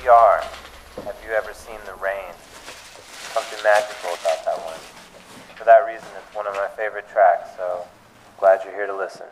NPR, Have You Ever Seen the Rain? Something magical about that one. For that reason, it's one of my favorite tracks, so glad you're here to listen.